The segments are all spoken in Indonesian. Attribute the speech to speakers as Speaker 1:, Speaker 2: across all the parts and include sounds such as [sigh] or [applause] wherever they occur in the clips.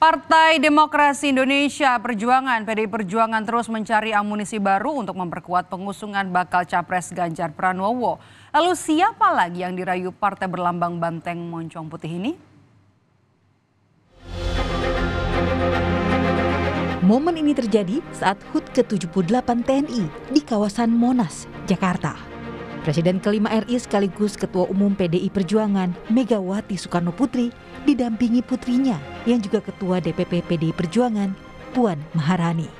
Speaker 1: Partai Demokrasi Indonesia Perjuangan PDI Perjuangan terus mencari amunisi baru untuk memperkuat pengusungan bakal capres Ganjar Pranowo. Lalu siapa lagi yang dirayu partai berlambang banteng moncong putih ini?
Speaker 2: Momen ini terjadi saat HUT ke-78 TNI di kawasan Monas, Jakarta. Presiden kelima RI sekaligus Ketua Umum PDI Perjuangan Megawati Soekarno Putri didampingi putrinya yang juga Ketua DPP PDI Perjuangan Puan Maharani.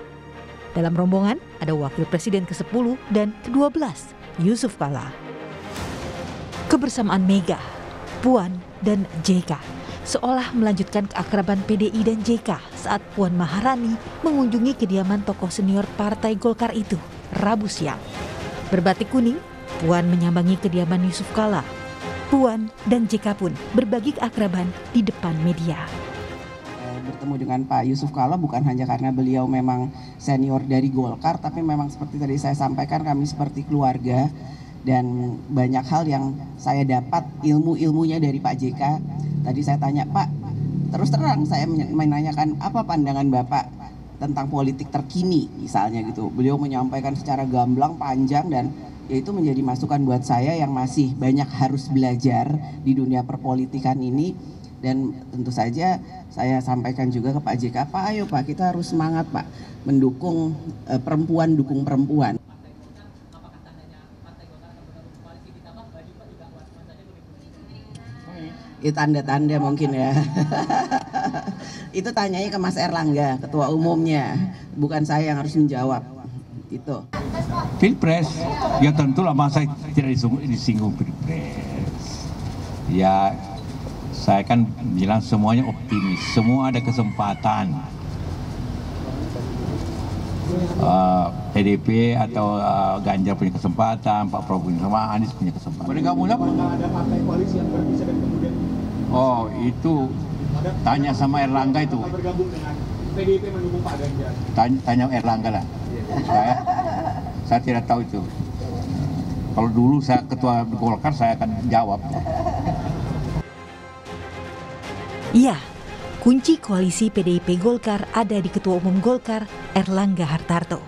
Speaker 2: Dalam rombongan ada Wakil Presiden ke-10 dan ke-12 Yusuf Kala. Kebersamaan Mega, Puan, dan JK seolah melanjutkan keakraban PDI dan JK saat Puan Maharani mengunjungi kediaman tokoh senior Partai Golkar itu Rabu siang. Berbatik kuning, Puan menyambangi kediaman Yusuf Kala. Puan dan JK pun berbagi keakraban di depan media.
Speaker 3: Bertemu dengan Pak Yusuf Kala bukan hanya karena beliau memang senior dari Golkar, tapi memang seperti tadi saya sampaikan kami seperti keluarga dan banyak hal yang saya dapat ilmu-ilmunya dari Pak JK. Tadi saya tanya Pak, terus terang saya menanyakan apa pandangan Bapak tentang politik terkini misalnya gitu. Beliau menyampaikan secara gamblang, panjang dan ya itu menjadi masukan buat saya yang masih banyak harus belajar di dunia perpolitikan ini. Dan tentu saja saya sampaikan juga ke Pak JK Pak ayo Pak kita harus semangat Pak mendukung uh, perempuan dukung perempuan. Itu tanda-tanda mungkin ya [laughs] itu tanyanya ke Mas Erlangga ketua umumnya bukan saya yang harus menjawab itu
Speaker 4: Pilpres, ya tentulah masa tidak disinggung Pilpres. Ya, saya kan bilang semuanya optimis, semua ada kesempatan. Uh, PDP atau uh, Ganjar punya kesempatan, Pak Prabowo punya kesempatan, Anies punya kesempatan. Bergabung apa? Ada partai koalisi yang bisa dan kemudian Oh, itu tanya sama Erlangga itu. Mendukung Pak Ganjar. Tanya, tanya Erlangga lah. Saya saya tidak tahu itu. Kalau dulu saya ketua Golkar saya akan jawab.
Speaker 2: Iya, kunci koalisi PDIP Golkar ada di Ketua Umum Golkar Erlangga Hartarto.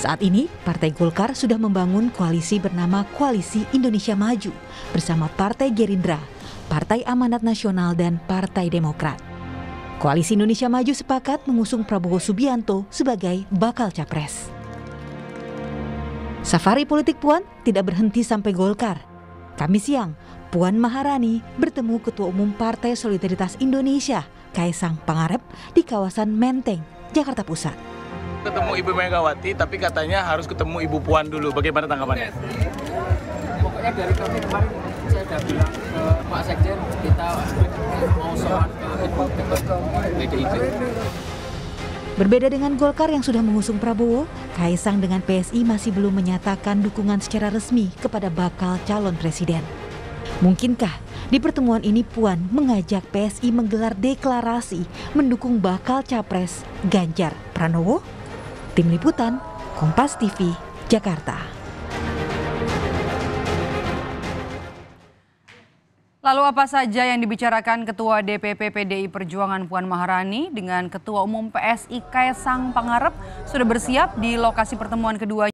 Speaker 2: Saat ini, Partai Golkar sudah membangun koalisi bernama Koalisi Indonesia Maju bersama Partai Gerindra, Partai Amanat Nasional, dan Partai Demokrat. Koalisi Indonesia Maju sepakat mengusung Prabowo Subianto sebagai bakal capres. Safari politik Puan tidak berhenti sampai Golkar. Kamis siang, Puan Maharani bertemu Ketua Umum Partai Solidaritas Indonesia, Kaisang Pangarep, di kawasan Menteng, Jakarta Pusat.
Speaker 5: Ketemu Ibu Megawati, tapi katanya harus ketemu Ibu Puan dulu. Bagaimana tanggapannya?
Speaker 6: Pokoknya dari kami kemarin PDIP.
Speaker 2: Berbeda dengan Golkar yang sudah mengusung Prabowo, Kaisang dengan PSI masih belum menyatakan dukungan secara resmi kepada bakal calon presiden. Mungkinkah di pertemuan ini Puan mengajak PSI menggelar deklarasi mendukung bakal capres Ganjar Pranowo? Tim Liputan, Kompas TV, Jakarta.
Speaker 1: Lalu apa saja yang dibicarakan Ketua DPP PDI Perjuangan Puan Maharani dengan Ketua Umum PSI Kaisang Pangarep sudah bersiap di lokasi pertemuan kedua